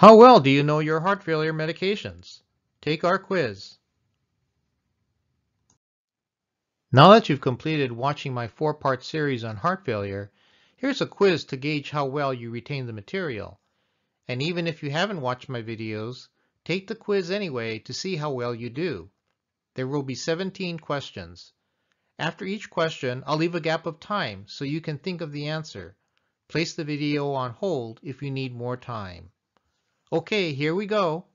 How well do you know your heart failure medications? Take our quiz. Now that you've completed watching my four-part series on heart failure, here's a quiz to gauge how well you retain the material. And even if you haven't watched my videos, take the quiz anyway to see how well you do. There will be 17 questions. After each question, I'll leave a gap of time so you can think of the answer. Place the video on hold if you need more time. Okay, here we go.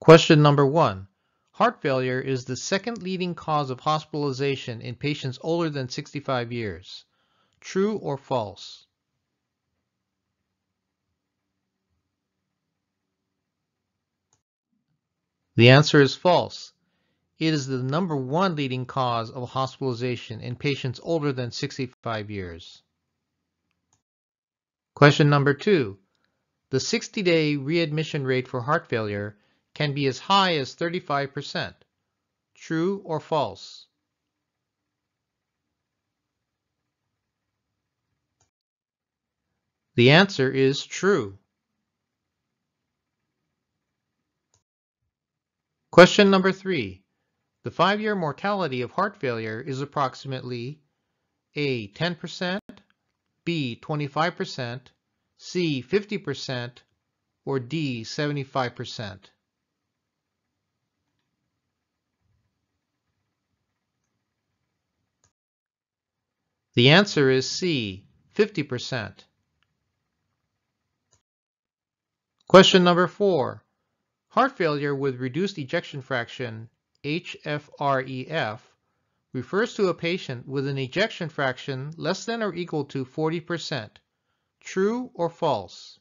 Question number one. Heart failure is the second leading cause of hospitalization in patients older than 65 years. True or false? The answer is false. It is the number one leading cause of hospitalization in patients older than 65 years. Question number two. The 60-day readmission rate for heart failure can be as high as 35%. True or false? The answer is true. Question number three. The five-year mortality of heart failure is approximately A. 10%, B. 25%, C 50%, or D 75%? The answer is C, 50%. Question number four. Heart failure with reduced ejection fraction, HFrEF, refers to a patient with an ejection fraction less than or equal to 40%. True or false?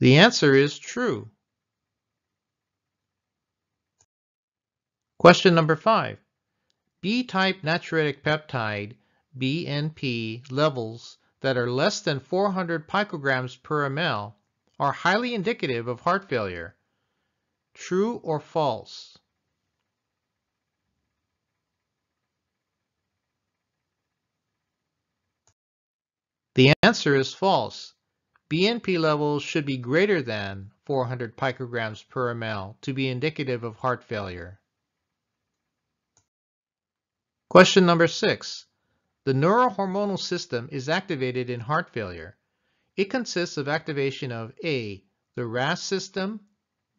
The answer is true. Question number five. B-type natriuretic peptide, BNP, levels that are less than 400 picograms per ml are highly indicative of heart failure. True or false? The answer is false. BNP levels should be greater than 400 picograms per ml to be indicative of heart failure. Question number six. The neurohormonal system is activated in heart failure. It consists of activation of A. The RAS system,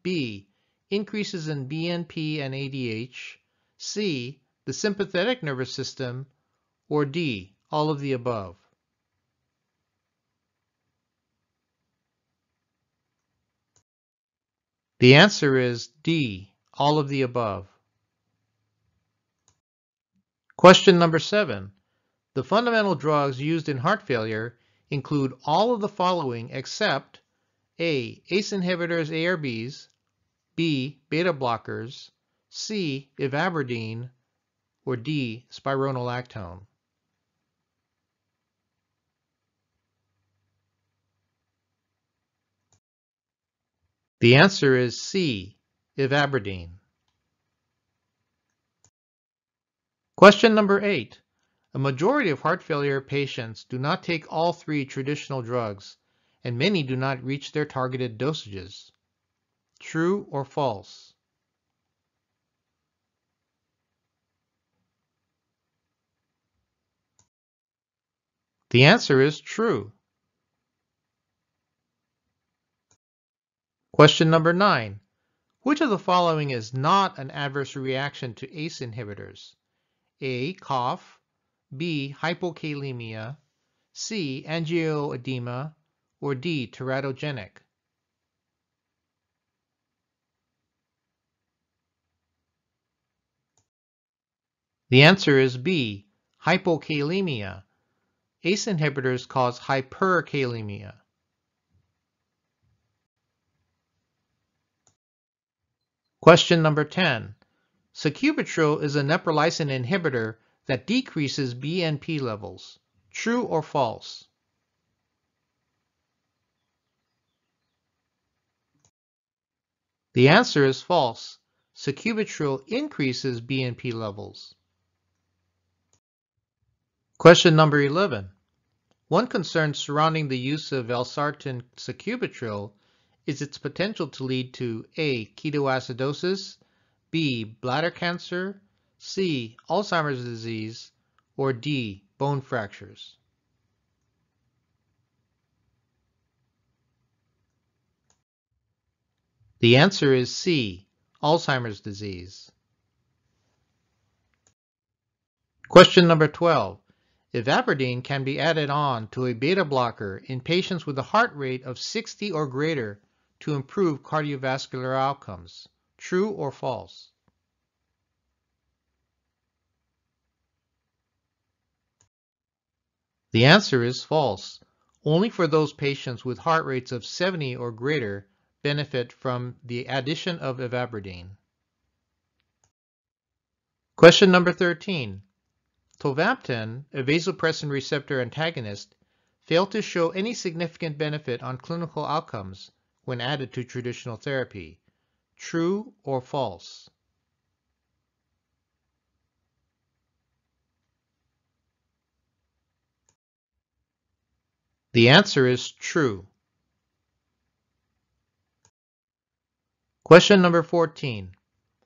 B. Increases in BNP and ADH, C. The sympathetic nervous system, or D. All of the above. The answer is D, all of the above. Question number seven. The fundamental drugs used in heart failure include all of the following except A. ACE inhibitors ARBs, B. Beta blockers, C. Ivabradine, or D. Spironolactone. The answer is C, ivabradine. Question number eight. A majority of heart failure patients do not take all three traditional drugs, and many do not reach their targeted dosages. True or false? The answer is true. Question number nine. Which of the following is not an adverse reaction to ACE inhibitors? A. Cough. B. Hypokalemia. C. Angioedema. Or D. Teratogenic. The answer is B. Hypokalemia. ACE inhibitors cause hyperkalemia. Question number 10. Sacubitril is a neprilysin inhibitor that decreases BNP levels. True or false? The answer is false. Sacubitril increases BNP levels. Question number 11. One concern surrounding the use of valsartan sacubitril is its potential to lead to A. Ketoacidosis, B. Bladder cancer, C. Alzheimer's disease, or D. Bone fractures. The answer is C. Alzheimer's disease. Question number 12. Ivabradine can be added on to a beta blocker in patients with a heart rate of 60 or greater to improve cardiovascular outcomes. True or false? The answer is false. Only for those patients with heart rates of 70 or greater benefit from the addition of ivabradine. Question number 13. Tolvaptan, a vasopressin receptor antagonist, failed to show any significant benefit on clinical outcomes when added to traditional therapy. True or false? The answer is true. Question number 14.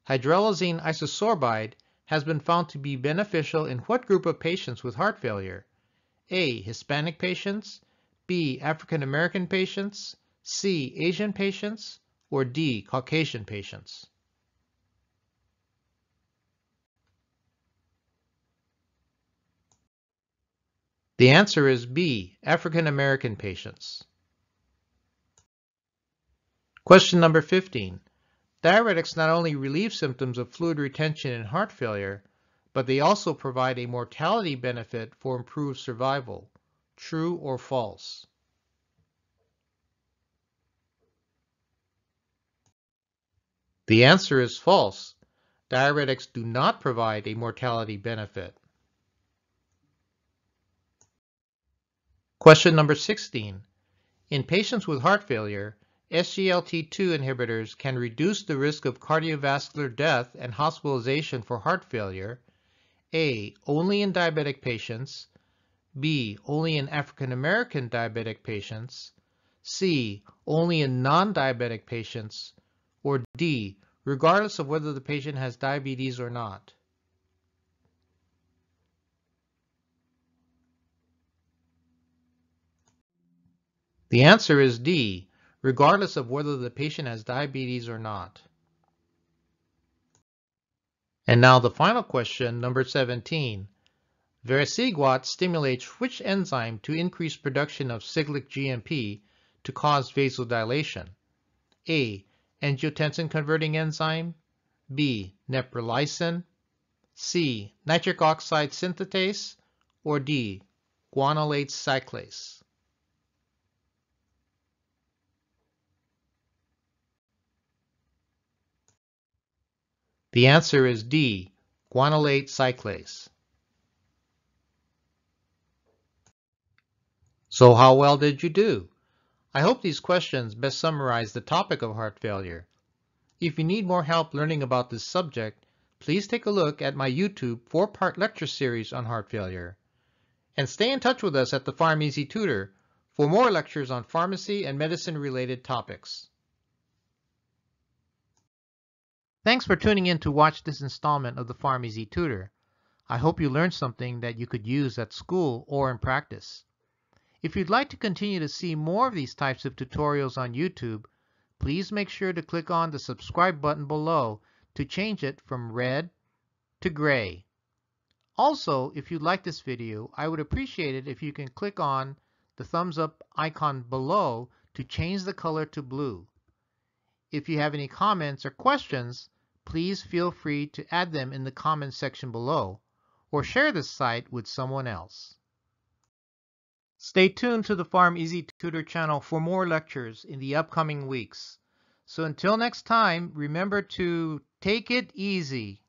Hydralazine isosorbide has been found to be beneficial in what group of patients with heart failure? A. Hispanic patients, B. African American patients, C. Asian patients, or D. Caucasian patients? The answer is B. African American patients. Question number 15. Diuretics not only relieve symptoms of fluid retention in heart failure, but they also provide a mortality benefit for improved survival. True or false? The answer is false. Diuretics do not provide a mortality benefit. Question number 16. In patients with heart failure, SGLT2 inhibitors can reduce the risk of cardiovascular death and hospitalization for heart failure A. Only in diabetic patients B. Only in African American diabetic patients C. Only in non-diabetic patients or D, regardless of whether the patient has diabetes or not? The answer is D, regardless of whether the patient has diabetes or not. And now the final question, number 17. Vericiguat stimulates which enzyme to increase production of cyclic GMP to cause vasodilation? A angiotensin converting enzyme, B. neprilysin, C. nitric oxide synthetase, or D. guanylate cyclase. The answer is D. guanylate cyclase. So how well did you do? I hope these questions best summarize the topic of heart failure. If you need more help learning about this subject, please take a look at my YouTube four-part lecture series on heart failure. And stay in touch with us at the PharmEZ Tutor for more lectures on pharmacy and medicine-related topics. Thanks for tuning in to watch this installment of the PharmEZ Tutor. I hope you learned something that you could use at school or in practice. If you'd like to continue to see more of these types of tutorials on YouTube, please make sure to click on the subscribe button below to change it from red to gray. Also, if you like this video, I would appreciate it if you can click on the thumbs up icon below to change the color to blue. If you have any comments or questions, please feel free to add them in the comments section below or share this site with someone else. Stay tuned to the PharmEZ Tutor channel for more lectures in the upcoming weeks. So until next time, remember to take it easy.